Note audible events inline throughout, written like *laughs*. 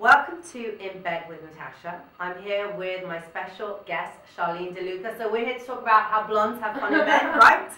Welcome to In Bed with Natasha. I'm here with my special guest, Charline De Luca. So we're here to talk about how blondes have fun in bed, *laughs* right?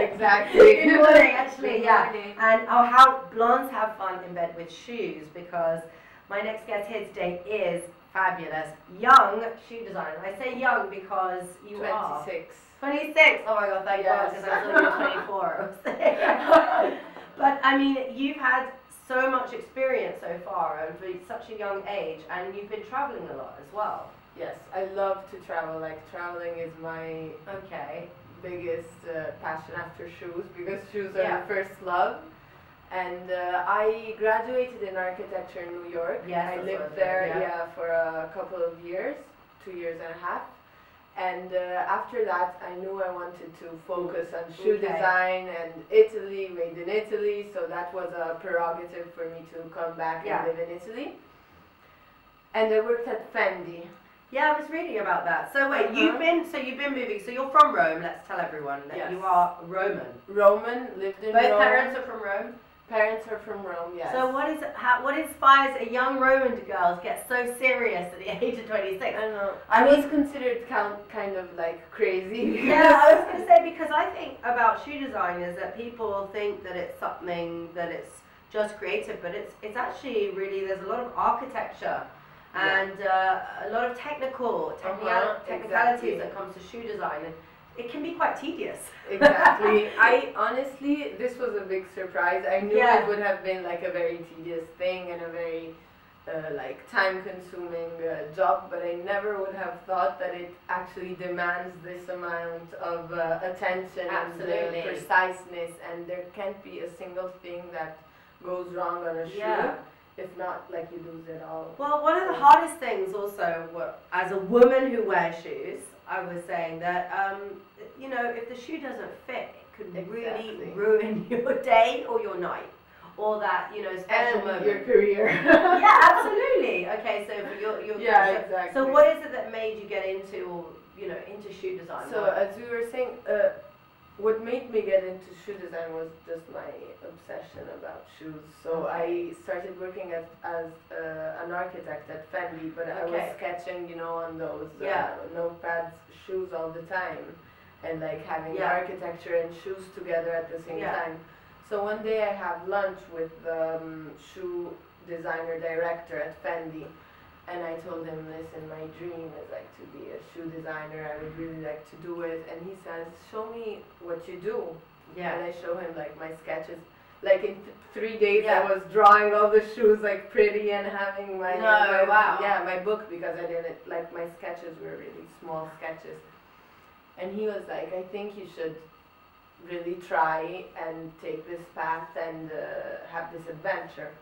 exactly. Good morning, actually, Good yeah. morning. And oh, how blondes have fun in bed with shoes because my next guest here today is fabulous, young shoe designer. I say young because you are 26. 26. Oh my god, thank Yes. God, because I was only *laughs* 24. *laughs* but I mean, you've had so much experience so far and for such a young age, and you've been traveling a lot as well. Yes, I love to travel. Like traveling is my Okay. biggest uh, passion after shoes because *laughs* shoes are Yeah. the first love. And uh, I graduated in architecture in New York. Yes, I lived there, yeah. yeah, for a couple of years, two years and a half. And uh, after that, I knew I wanted to focus on shoe Okay. design and Italy, made in Italy. So that was a prerogative for me to come back Yeah. and live in Italy. And I worked at Fendi. Yeah, I was reading about that. So wait, Uh-huh. you've been so you've been moving. So you're from Rome. Let's tell everyone that Yes. you are Roman. Roman, lived in Both Rome. parents are from Rome. Parents are from Rome, yes. So what is how, what inspires a young Roman girl to get so serious at the *laughs* age of 26? I don't know. I I mean- was considered count, kind of like crazy. Yeah, I was going to say because I think about shoe design is that people think that it's something that it's just creative, but it's it's actually really there's a lot of architecture Yeah. and uh, a lot of technical technical Uh-huh, technicalities exactly. that comes to shoe design, and it can be quite tedious. exactly. *laughs* I honestly, this was a big surprise. I knew Yeah. it would have been like a very tedious thing and a very uh, like time-consuming uh, job, but I never would have thought that it actually demands this amount of uh, attention Absolutely. and preciseness, and there can't be a single thing that goes wrong on a shoe. Yeah. If not, like you lose it all. Well, one of the hardest things also, as a woman who wears shoes, I was saying that, um, you know, if the shoe doesn't fit, it could really ruin *laughs* your day or your night, or that, you know, special And moment. your career. *laughs* yeah, absolutely. *laughs* Okay, so for your, your Yeah, so, exactly. So what is it that made you get into, or, you know, into shoe design? So as we were saying, uh, what made me get into shoe design was just my obsession about shoes. So I started working as, as uh, an architect at Fendi, but I was sketching, you know, on those uh, Yeah. notepads shoes all the time, and like having Yeah. architecture and shoes together at the same Yeah. time. So one day I have lunch with the um, shoe designer director at Fendi. And I told him, listen, my dream is like to be a shoe designer. I would really like to do it. And he says, show me what you do. Yeah. And. I show him like my sketches. Like in th- three days, Yeah. I was drawing all the shoes like pretty and having my, No, my wow. yeah my book because I didn't like my sketches were really small sketches. And he was like, I think you should really try and take this path and uh, have this adventure.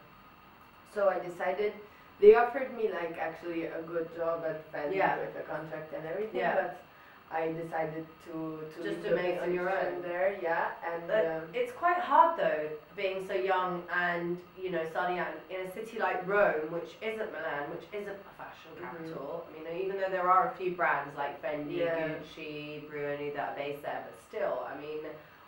So I decided. They offered me like actually a good job at Fendi Yeah. with a contract and everything, Yeah. but I decided to to Just to make on your own. there, yeah, and um, it's quite hard though, being so young and you know starting out in a city like Rome, which isn't Milan, which isn't a fashion Mhm. capital. I mean, even though there are a few brands like Fendi, Yeah. Gucci, Brioni that are based there, but still, I mean,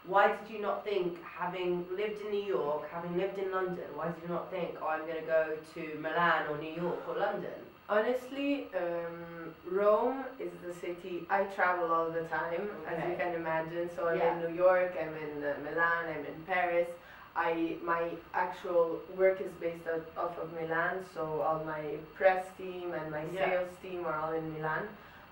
why did you not think, having lived in New York, having lived in London, why did you not think, oh, I'm going to go to Milan or New York or London? honestly, um, Rome is the city I travel all the time, as you can imagine. So I'm Yeah. in New York, I'm in uh, Milan, I'm in Paris. I my actual work is based out, off of Milan, so all my press team and my Yeah. sales team are all in Milan.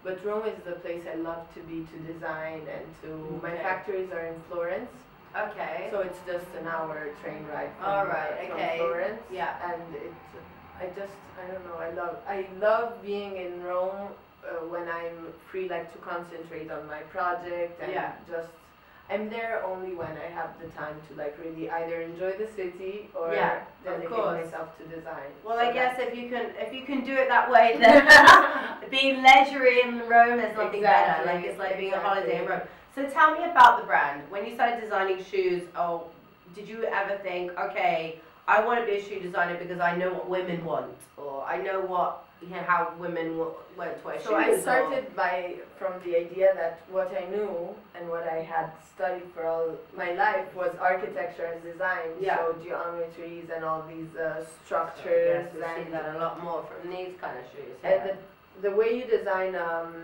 But Rome is the place I love to be to design and to. My factories are in Florence, Okay. so it's just an hour train ride from, All right, from okay. Florence. Yeah. And it, I just, I don't know, I love, I love being in Rome uh, when I'm free, like to concentrate on my project and Yeah. just. I'm there only when I have the time to like really either enjoy the city or Yeah, dedicate myself to design. Well, So I guess if you can if you can do it that way, then *laughs* being leisurely in Rome is nothing better. Like it's like being a holiday in. Rome. So tell me about the brand. When you started designing shoes, oh, did you ever think, okay, I want to be a shoe designer because I know what women want, or I know what know, how women went to So I started by from the idea that what I knew and what I had studied for all my life was architecture and design. Yeah. So geometries and all these uh, So I structures guess we see that a lot more from these kind of shoes. Yeah. and the, the way you design um,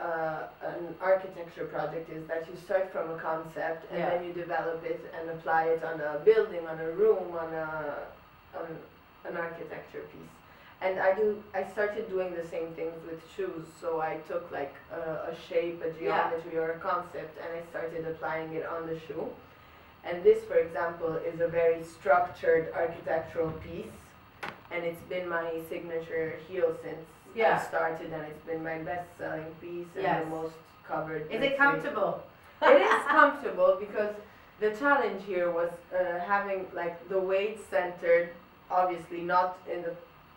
uh, an architecture project is that you start from a concept and Yeah. then you develop it and apply it on a building, on a room, on a on an architecture piece. And I do. I started doing the same things with shoes. So I took like a, a shape, a Yeah. geometry, or a concept, and I started applying it on the shoe. And this, for example, is a very structured architectural piece, and it's been my signature heel since Yeah. I started, and it's been my best-selling piece and Yes. the most covered. Is it comfortable? it is *laughs* comfortable because the challenge here was uh, having like the weight centered, obviously not in the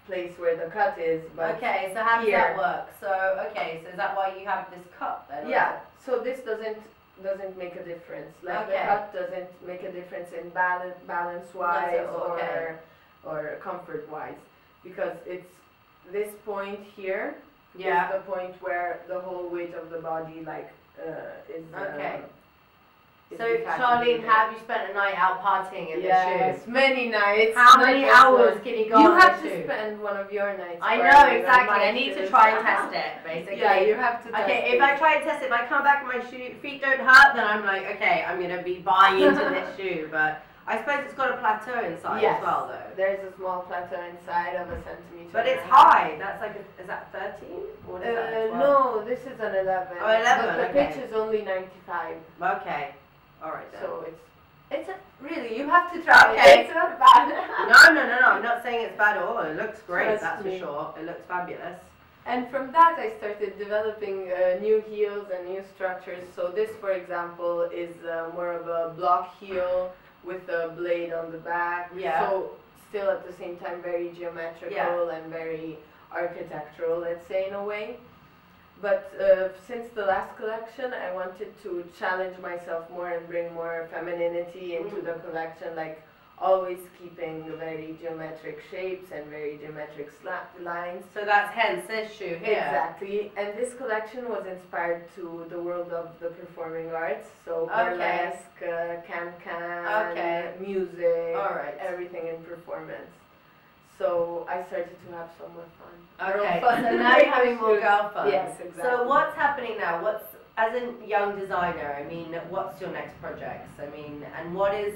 place where the cut is, but Okay, so how does here. that work? So okay, so is that why you have this cut then? yeah. So this doesn't doesn't make a difference. Like the cut doesn't make a difference in balance balance wise or okay. or comfort wise because it's this point here it- is Yeah. the point where the whole weight of the body like uh, is Okay. um, is So Charline, have you spent a night out partying in yes, the shoes? many nights. How many hours can you go You have the to shoe? spend one of your nights. I know exactly. I need to try and test it, basically. Yeah, you have to. Okay, if. I try and test it, if I come back and my shoe, feet don't hurt, then I'm like, okay, I'm gonna be buying into this *laughs* shoe. But I suppose it's got a plateau inside Yes. as well, though. There's a small plateau inside of a centimeter. But it's high. That's like, a, is that 13? What is that? Uh, 12? no, this is an 11. Oh, 11, But the okay. pitch is only 95, Okay. All right then. so it's it's a, really you have to try Okay. it. It's not bad. *laughs* no, no, no, no. I'm not saying it's bad at all. It looks great. Trust that's me. for sure. It looks fabulous. And from that, I started developing uh, new heels and new structures. So this, for example, is uh, more of a block heel with a blade on the back. Yeah. So still at the same time very geometrical and very architectural, let's say in a way. But uh, since the last collection, I wanted to challenge myself more and bring more femininity into the collection, like always keeping very geometric shapes and very geometric lines. So that's hence this shoe here. Exactly, and this collection was inspired to the world of the performing arts, so Okay. burlesque, uh, can-can, Okay. music, All right. everything in performance. So I started to have some more fun. Girl Okay. fun. So *laughs* now you're having more girl fun. Yes, exactly. So what's happening now? What's as a young designer? I mean, what's your next projects? I mean, and what is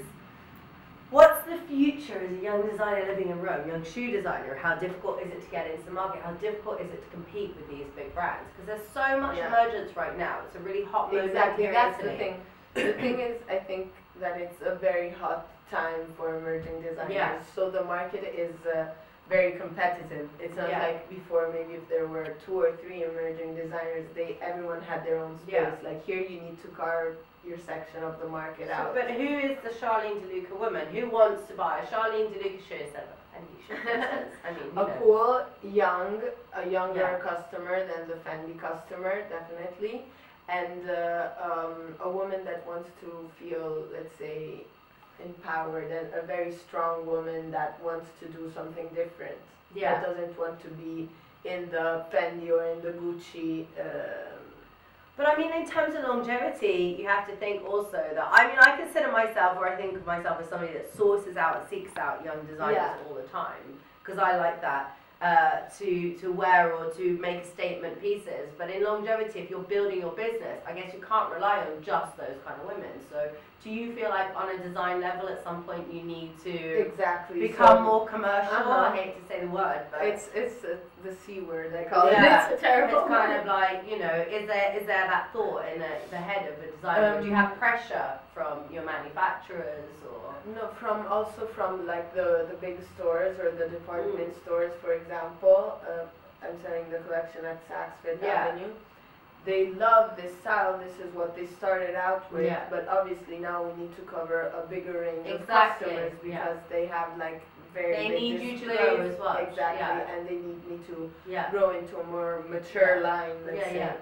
what's the future as a young designer living in Rome, young shoe designer? How difficult is it to get into the market? How difficult is it to compete with these big brands? Because there's so much Yeah. emergence right now. It's a really hot moment Exactly, here in that's the thing. The thing is, I think that it's a very hot time for emerging designers. Yeah. So the market is uh, very competitive. It's not Yeah. like before. Maybe if there were two or three emerging designers, they everyone had their own space. Yeah. Like here, you need to carve your section of the market So, out. but who is the Charline De Luca woman? Who wants to buy a Charline De Luca shoe instead a Fendi shoe? for instance? I mean, *laughs* a know. cool, young, a younger Yeah. customer than the Fendi customer, definitely, and uh, um, a woman that wants to feel, let's say, empowered, and a very strong woman that wants to do something different. yeah. That doesn't want to be in the Fendi or in the Gucci. Um, But I mean, in terms of longevity, you have to think also that I mean, I consider myself, or I think of myself as somebody that sources out and seeks out young designers Yeah. all the time because I like that uh, to to wear or to make statement pieces. But in longevity, if you're building your business, I guess you can't rely on just those kind of women. So, do you feel like on a design level, at some point, you need to exactly. become so more commercial? Uh-huh. I hate to say the word, but It's it's uh, the c word. I call Yeah. it. It's a terrible. It's kind of like, you know, is there is there that thought in the, the head of a designer? Do you Um, have pressure from your manufacturers or? No, from also from like the the big stores or the department Mm. stores, for example. Uh, I'm selling the collection at Saks Fifth Yeah. Avenue. They love this style. This is what they started out with. Yeah. But obviously now we need to cover a bigger range Exactly, of customers yeah. because they have like very They big need you to displays. grow as well, Exactly, yeah. and they need me to Yeah. grow into a more mature Yeah. line. Let's Yeah, say. yeah.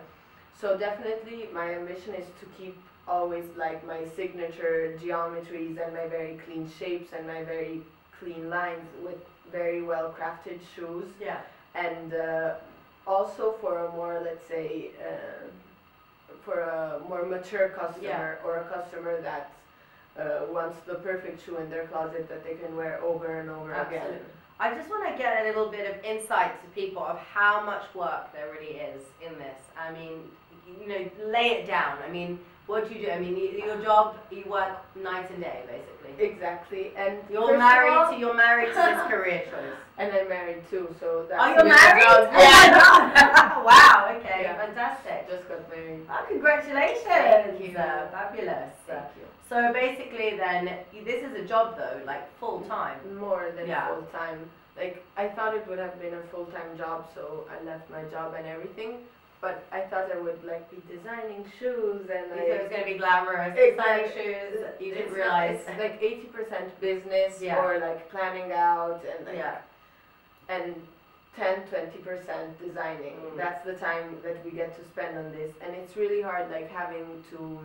So definitely, my ambition is to keep always like my signature geometries and my very clean shapes and my very clean lines with very well crafted shoes Yeah. and uh, also for a more let's say uh, for a more mature customer or a customer that uh, wants the perfect shoe in their closet that they can wear over and over again. I just want to get a little bit of insight to people of how much work there really is in this. I mean, you know, lay it down. I mean, what do you do? I mean, your job, you work night and day, basically. Exactly, and You're married all- to you're married to this career *laughs* choice. and I'm married too, so that's Oh, you're married? Oh wow. Okay. Yeah. Fantastic. Just got married. Oh, congratulations! Thank you. Uh, fabulous. Thank you. So basically, then this is a job though, like full time. More than Yeah. full time. Like I thought it would have been a full time job, so I left my job and everything. But I thought I would like be designing shoes and thought it was going to be glamorous, designing shoes. You didn't realize. it's like eighty percent business Yeah. or like planning out and like yeah. and 10 20 percent designing Mm. that's the time that we get to spend on this and it's really hard like having to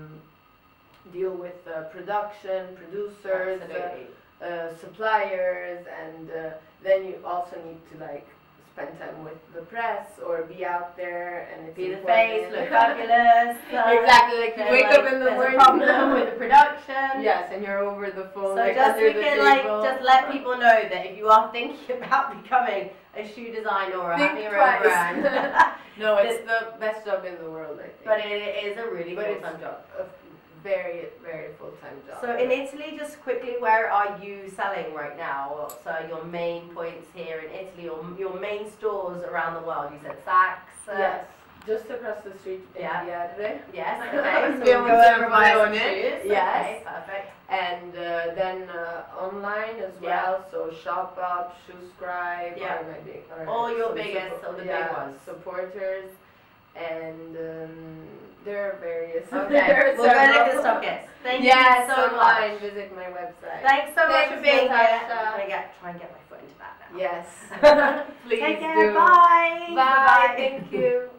deal with uh, production producers uh, uh, suppliers and uh, then you also need to like spend time with the press or be out there and it's Be the face, look fabulous. uh, *laughs* exactly like you wake like, up in the morning problem with the production. yes and you're over the phone So like just we can table. like just let people know that if you are thinking *laughs* about becoming a shoe designer or Think having your own brand, *laughs* no it's the best job in the world I think but it is a really But it's- time job. a very very full-time job So in Italy, just quickly, where are you selling right now? So your main points here in Italy, or your main stores around the world. You said Saks. uh, yes just across the street in Yeah. Viadre. Yes. *laughs* Okay. So we'll go over sempre by some Lione. shoes. Yes. Okay, perfect. and uh, then uh, online as Yeah. well. So Shopbop, Shoescribe, Yeah. are my big, are All your some biggest, suppo- all the big ones. supporters, and um, there are various. Okay, *laughs* we'll go to the sockets. Thank yeah, you so, so much. much. Visit my website. Thanks so Thanks much for being here. I'm gonna get try and get my foot into that now. Yes. *laughs* Please Take care. Do. Bye. Bye. Bye. Thank you.